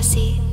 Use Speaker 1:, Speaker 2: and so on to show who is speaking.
Speaker 1: G